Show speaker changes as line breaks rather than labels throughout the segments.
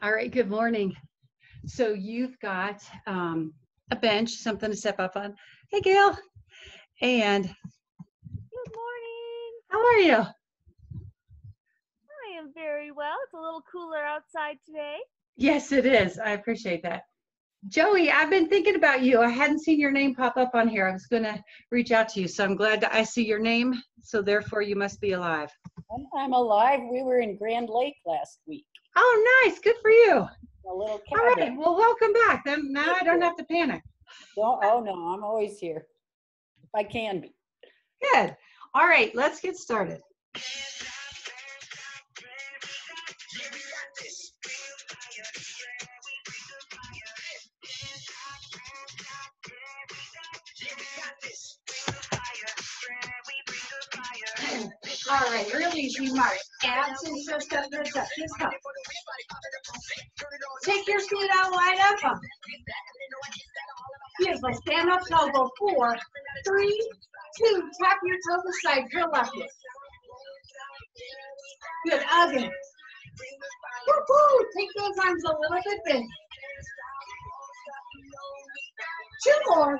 All right, good morning. So you've got um, a bench, something to step up on. Hey, Gail. And
Good morning.
how are you?
I am very well. It's a little cooler outside today.
Yes, it is. I appreciate that. Joey, I've been thinking about you. I hadn't seen your name pop up on here. I was going to reach out to you. So I'm glad that I see your name. So therefore, you must be alive.
I'm, alive. We were in Grand Lake last week.
Oh, nice. Good for you.
A little
All right.
cabin.
Well, welcome back. Then now I don't have to panic.
Don't- oh no, I'm always here. If I can be.
Good. All right, let's get started. All right, early remarks. Absent, just up, just up, just up. Take your feet out wide open. Beautiful. Stand up. Go four, three, two. Tap your toes aside. Drill left it. Good. Again. Woo-hoo. Take those arms a little bit big. Two more.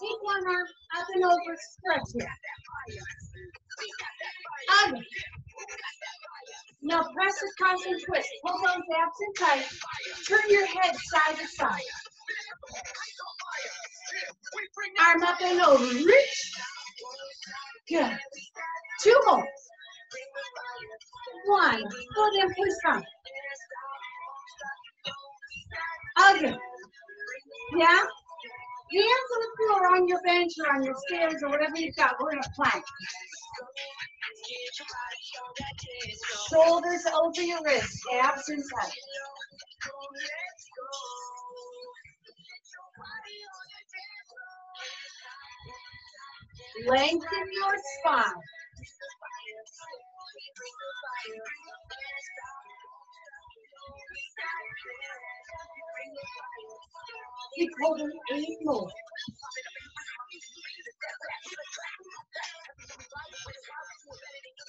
Take one arm up and over. Stretch it. Now press across and twist. Pull those abs in tight. Turn your head side to side. Arm up and over. Reach. Good. Two more. One. Foot in, push down. Again. Yeah? Hands on the floor on your bench or on your stairs or whatever you've got. We're in a plank. Shoulders over your wrists, abs in tight. Lengthen your spine. Eight more.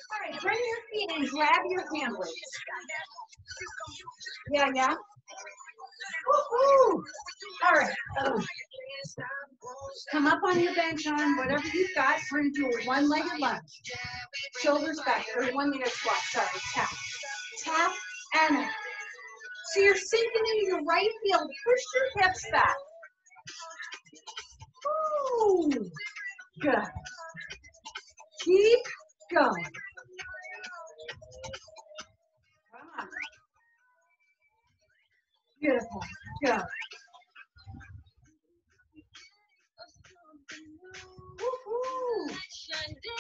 All right, bring your feet and grab your hand weights. Yeah, yeah. Woo-hoo. All right. oh. Come up on your bench on whatever you've got. We're going to do a one-legged lunge. Shoulders back, or one-legged squat. Sorry, tap. Tap and. So you're sinking into your right heel. Push your hips back. Ooh, good. Keep going. Beautiful. Go.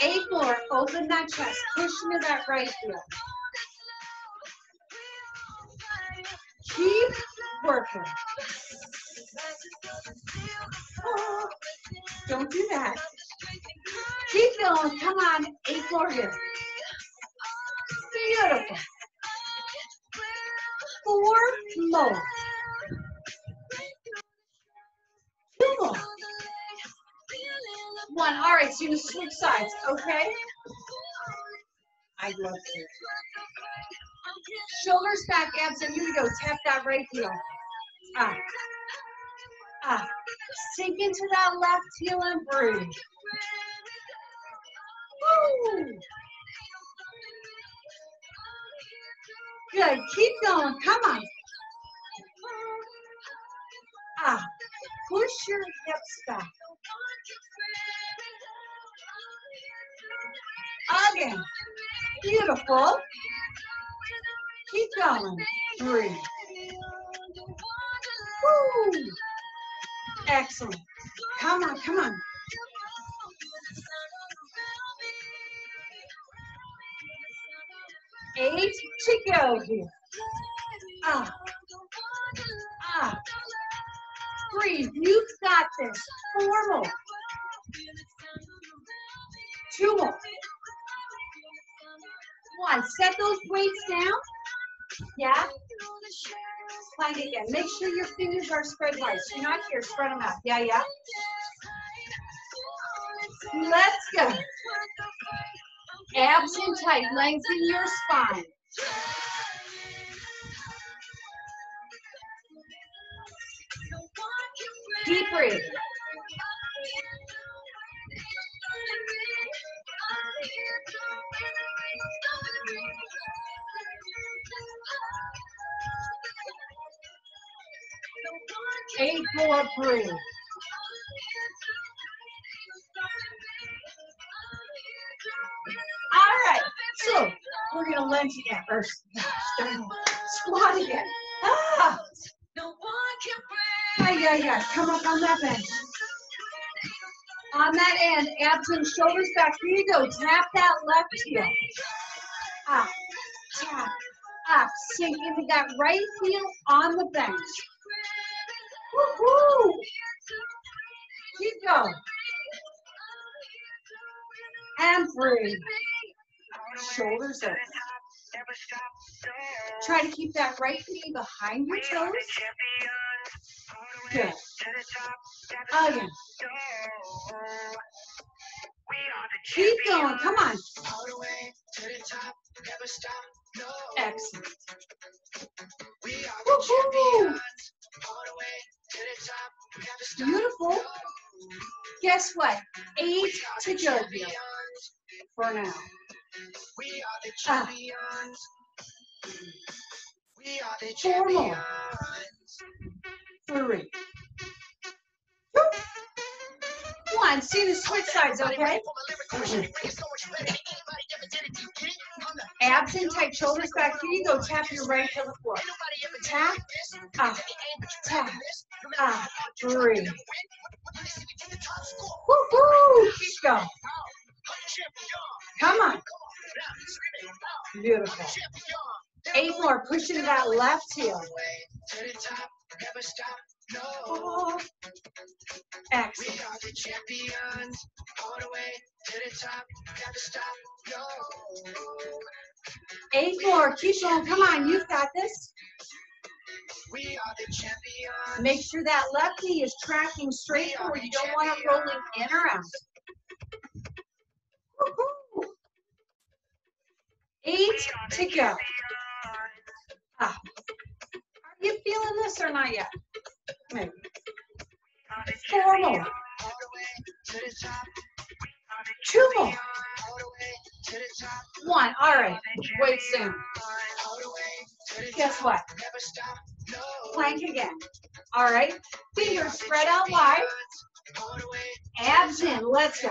Eight more. Open that chest. Push into that right heel. Keep working. Don't do that. Keep going. Come on. Eight more here. Beautiful. Four more. Two more. One. All right, so you're gonna switch sides, okay? I love this. Shoulders back, abs in. Here we go. Tap that right heel. Ah. Ah. Sink into that left heel and breathe. Woo. Good. Keep going. Come on. Ah. Push your hips back. Again. Beautiful. Keep going. Three. Woo. Excellent. Come on, come on. Eight to go here. Ah. Ah. Breathe. You've got this. Four more. Two more. One. Set those weights down. Yeah? Find again. Make sure your fingers are spread wide. So you're not here. Spread them out. Yeah, yeah. Let's go. Abs in tight. Lengthen your spine. Deep breathing. Four, three. All right, so we're gonna lunge again, or squat again. Ah! Yeah, yeah, yeah. Come up on that bench. On that end, abs and shoulders back. Here you go. Tap that left heel. Up, tap, up. Sink into that right heel on the bench. Woo-hoo! Keep going. And free. Shoulders up. Try to keep that right knee behind your toes. Good. Oh, Again. Keep going. Come on. Excellent. Woo-hoo! Beautiful. Guess what? Eight to go here for now. Ah. Four more. Three. Two. One. See the switch sides, okay? Abs in tight, shoulders back. Here you go. Tap your right to the floor. Tap, up, tap, up. Three. Woo-hoo! Going. Come on. Beautiful. Eight more. Push into that left heel. Oh. Excellent. Eight more. Keep going. Come on. You've got this. Make sure that left knee is tracking straight forward. You don't want it rolling in or out. Eight to go. Two. One. All right. Wait soon. Guess what? Plank again. All right. Fingers spread out wide. Abs in. Let's go.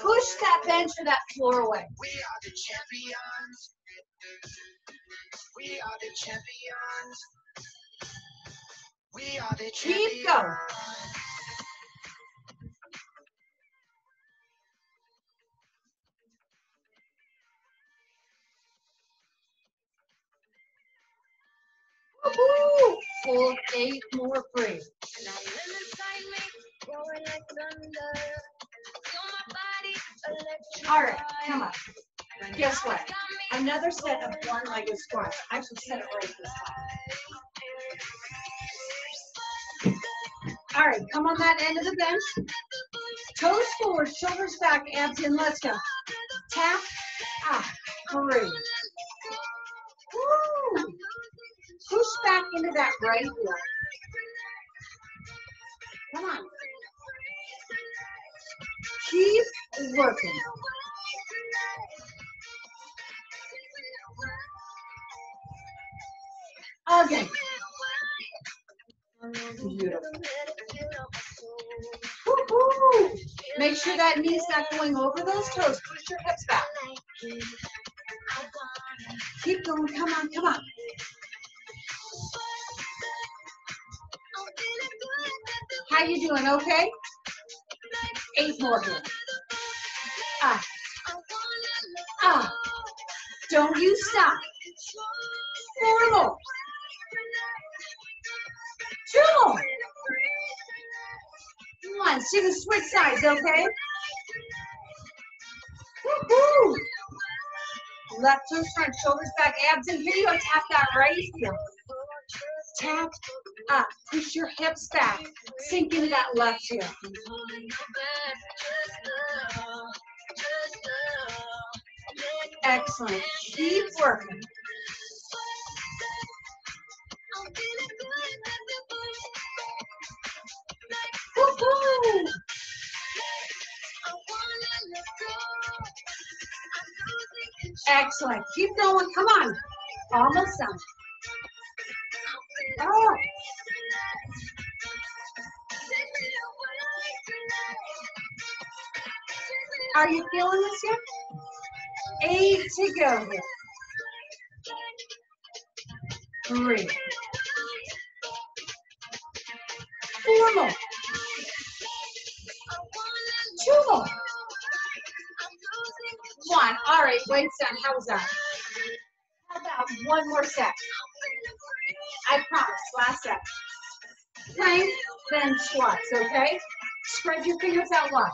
Push that bench or that floor away.
We are the champions. We are the champions. We are the champions.
Keep going. Full eight more free. All right, come on. Guess what? Another set of one-legged squats. I should set it right this time. All right, come on that end of the bench. Toes forward, shoulders back, abs in. Let's go. Tap, ah, three. Back into that right heel. Come on. Keep working. Again. Beautiful. Woo-hoo. Make sure that knee's not going over those toes. Push your hips back. Keep going. Come on, come on. How you doing? Okay? Eight more here. Ah. Ah. Don't you stop. Four more. Two more. One. See the switch sides, okay? Woo-hoo. Left toes front, shoulders back, abs in. Here you. Tap that right heel. Tap up. Push your hips back sink into that left here. Excellent. Keep working. Woohoo! Excellent. Keep going. Come on. Almost done. Oh. Are you feeling this yet? Eight to go here. Three. Four more. Two more. One. All right, weight's done. How was that? How about one more set? I promise. Last set. Plank, then squats, okay? Spread your fingers out wide.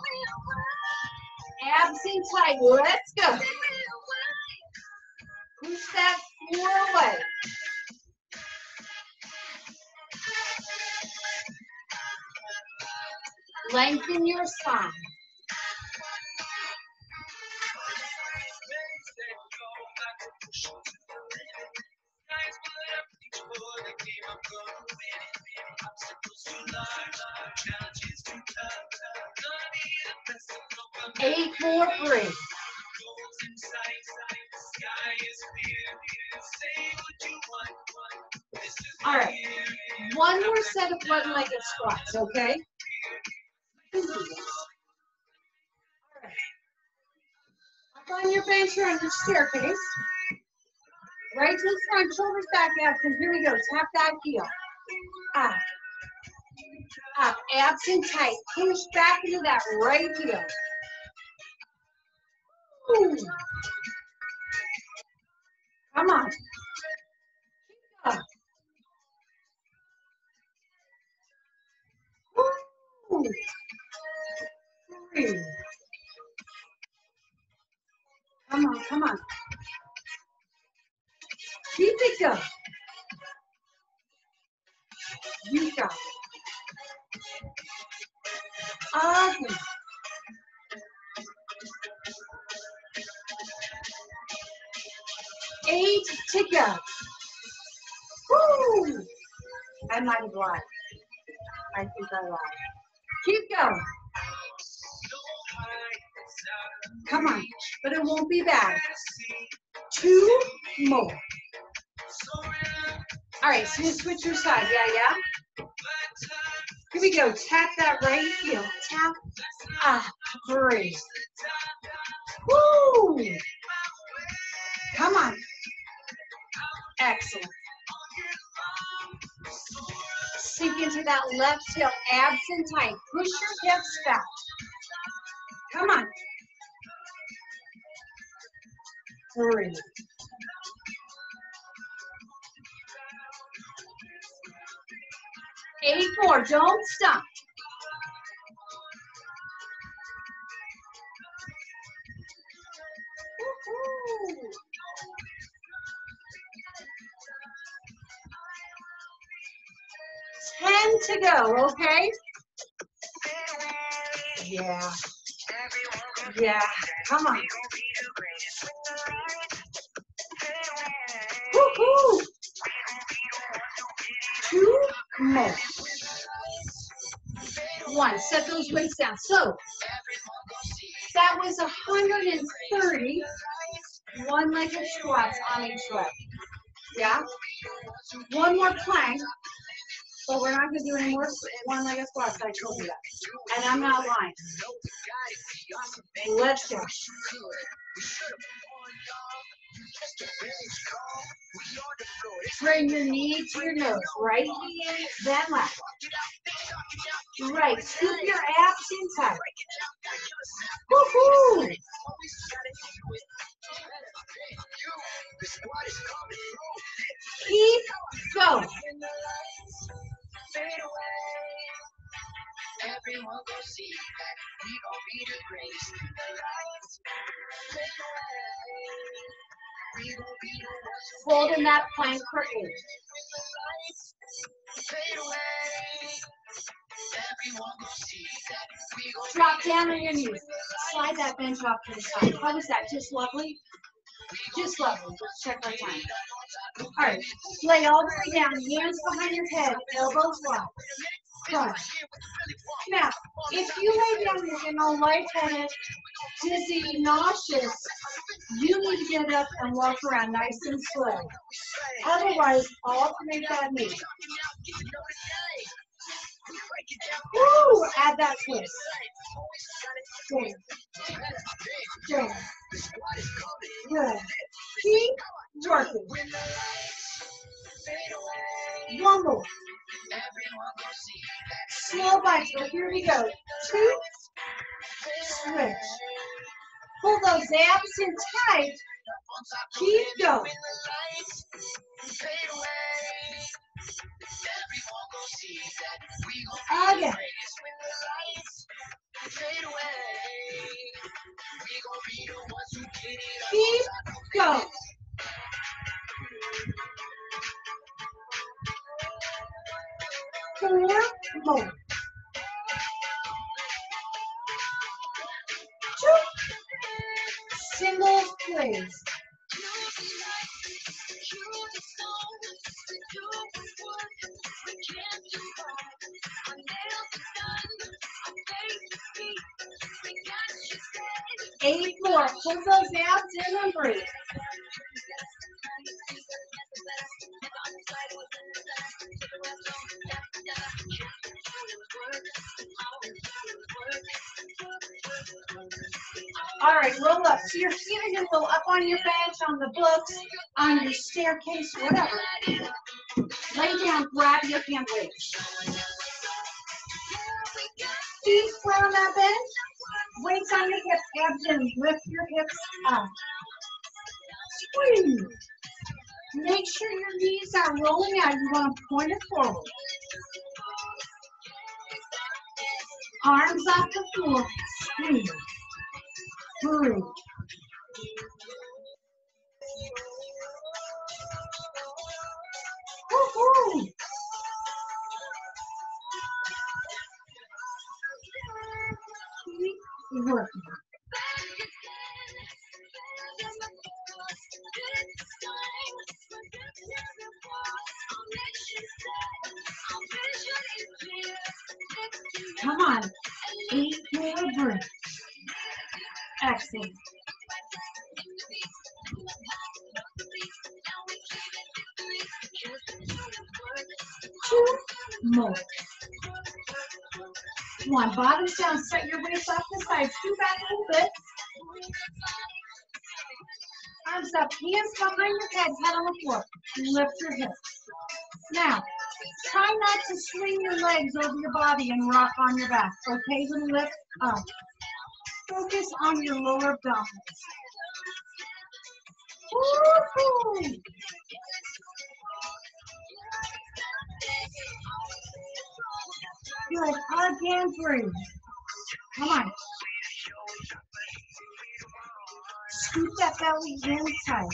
Abs in tight. Let's go. Push that floor away. Lengthen your spine. Okay? On your bench or on your staircase. Right to the front, shoulders back, abs. Here we go. Tap that heel. Up. Up. In tight. Push back into that right heel. Ooh. Come on. Come on, come on. Got it. Awesome. Eight go. Woo! I might have lied. I think I lied. Keep going. Come on, but it won't be bad. Two more. All right, so you switch your side. Yeah, yeah. Here we go. Tap that right heel. Tap. Ah, three. Woo! Come on. Excellent. Sink into that left heel, abs and tight. Push your hips back. Come on. Three. Eight more. Don't stop. Ten to go, okay? Yeah. Yeah, come on. Two more. One, set those weights down. So, that was 130 one-legged squats on each leg. Yeah? One more plank, but we're not gonna do any more one-legged squats, I told you that. And I'm not lying. Let's go. Bring your knee to your nose. Right knee then left. Right. Scoop your abs in tight. Woohoo! Keep going.
Everyone go see that we gon' be the greatest. The lights away. We gon' be the ones who
Hold in that plank
when fade away. Everyone go see that we gon'
Drop down on your knees. Slide that bench off to the side. How was that? Just lovely? Just lovely. Let's check our time. All right. Lay all the way down. Hands behind your head. Elbows wide. Now, if you lay down, you're getting all lightheaded, dizzy, nauseous, You need to get up and walk around nice and slow. Otherwise, alternate that knee. Woo! Add that twist. Down. Down. Good. Keep working. One more. Slow bites. So here we go. Two. Switch. Pull those abs in tight. Keep going. Everyone gon' see that we gon' be okay. the greatest
when the lights fade away. We gon' be the ones who get it up.
Go. Correct. Two. Single plays.
A4.
Pull those abs in and breathe. All right, roll up. So you're feeling a little up on your bench, on the books, on your staircase, whatever. Lay down, grab your hand weights. Feet flat on that bench. Weights on your hips, abs. Lift your hips up. Squeeze. Make sure your knees are rolling out. You want to point it forward. Arms off the floor. Squeeze. Breathe. Working. Come on. Eight more breaths. Excellent. Two more. One. Bottoms down. Set your waist off the side. Scoot back a little bit. Arms up. Hands behind your head. Head on the floor. Lift your hips. Now, try not to swing your legs over your body and rock on your back. Okay, then lift up. Focus on your lower abdominals. Woo-hoo. Good. Again, breathe. Come on. Scoop that belly in tight.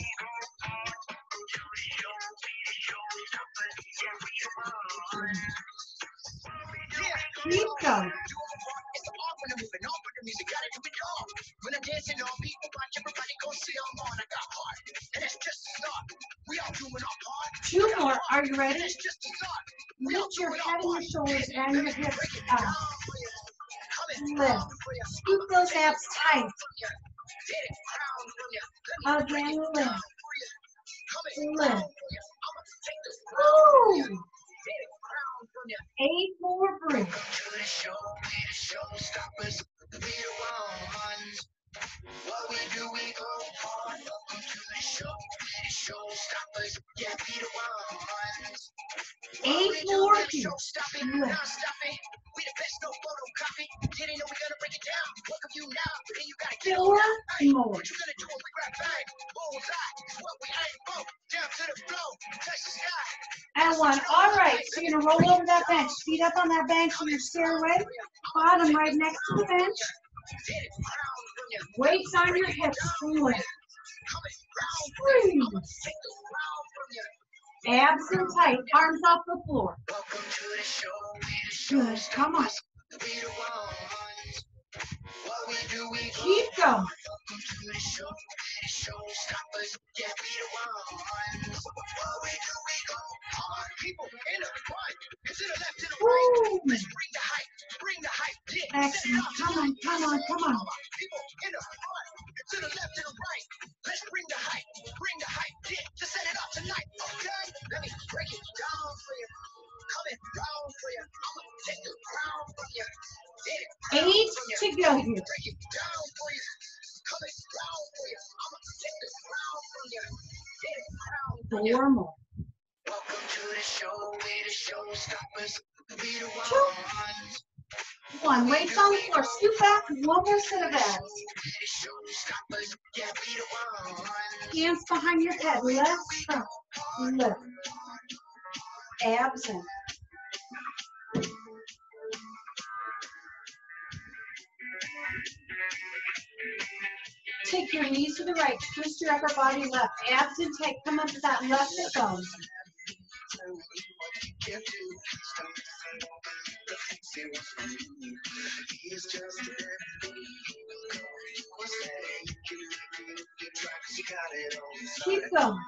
Keep going.
It's when I'm moving on with the music, gotta do it all. When I'm dancing on beat, watch everybody go see I'm on. I got heart, and that's just the start. We all doing our part.
Two more. Are you ready?
That's just the start. We all
your
doing
head
our
and your shoulders and your hips up.
down for you. Coming
Lift.
down for you.
Scoop those abs tight.
Hit it, crown.
Again, lift. Lift.
down for you. I'ma take this
Woo!
Hit it, crown for you.
Eight more breaths.
to the show, we the showstoppers, we the ones. What we do, we go hard. Welcome to the show, we the showstoppers, yeah, we the ones.
Eight more beats.
showstopping,
Yeah.
non-stopping. We the best, no photocopy. Didn't know we gonna break it down. Welcome you now, but then you gotta get
Four
on out. Hey,
more.
What you gonna do when we grab bang? Bullseye, what we aim for. Down to the floor, touch the sky.
And one. All right. So you're gonna roll over that bench. Feet up on that bench in your stairway. Bottom right next to the bench. Weights on your hips.
You.
Abs in tight. Arms off the floor. Good. Come on. Keep going.
Woo. Come on, come on, come on. To the left, to the right. Let's bring the hype. Bring the hype. Set it up
tonight. Okay? Let me break it
down for you. Down for you. I'ma take the crown from
you. Eight to go here.
Break it down for you. Down for you. I'ma take the crown from you.
Four more.
Welcome to the show. We're the the.
One. Weights on the floor. Scoot back. One more set of abs. Hands behind your head. Left, front, left. Abs in. Take your knees to the right. Twist your upper body left. Abs in tight. Come up to that left hip bone. Keep going.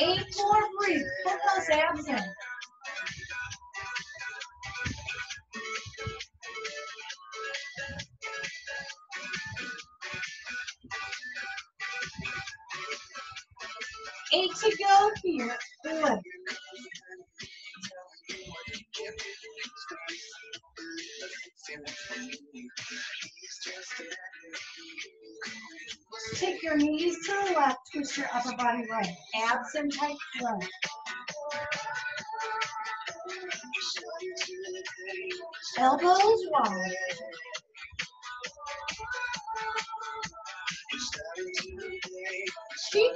Eight more. Breathe. Put those abs in. Here. Good. Take your knees to the left, twist your upper body right. Abs in tight. Elbows wide. Keep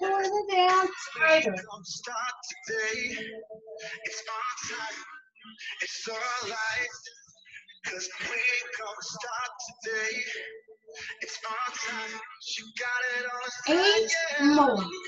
pulling it down.
Don't stop today. It's our time. It's our life. Cause we gonna stop today. It's our time. You got it on
Eight more.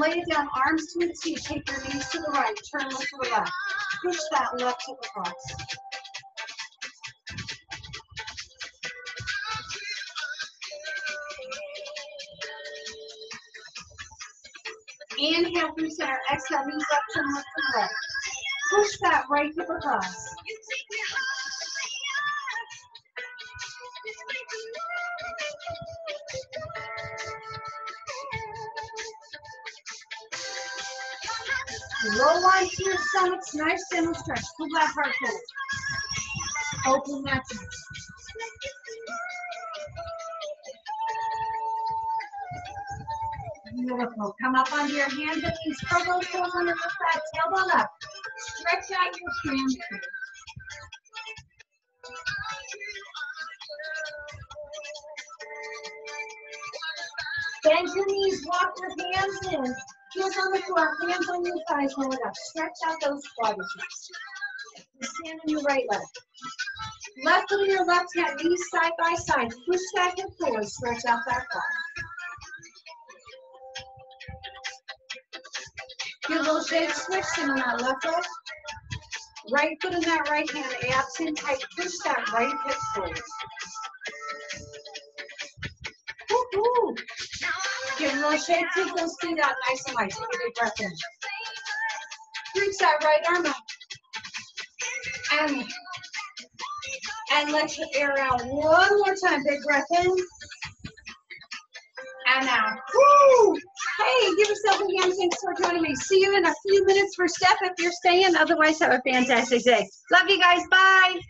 Lay it down. Arms to the seat. Take your knees to the right. Turn left to the left. Push that left hip across. Inhale through center. Exhale. Knees up. Turn left to the right. Push that right hip across. Roll onto your stomachs. Nice simple stretch. Pull that heart forward. Open that chest. Beautiful. Come up onto your hands and knees. Curl those toes under the flat. Tailbone up. Stretch out your hamstring. Bend your knees. Walk your hands in. Hands on the floor. Hands on your thighs. Roll it up. Stretch out those quadriceps. Stand on your right leg. Left foot in your left hand. Knees side by side. Push back and forward. Stretch out that quad. Give a little shake switch in on that left leg. Right foot in that right hand, abs in tight. Push that right hip forward. Woo-hoo. Take those feet out nice and light. Take a big breath in. Reach that right arm up. And, and let your air out. One more time. Big breath in. And out. Woo! Hey, give yourself a hand. Thanks for joining me. See you in a few minutes for step if you're staying. Otherwise, have a fantastic day. Love you guys. Bye.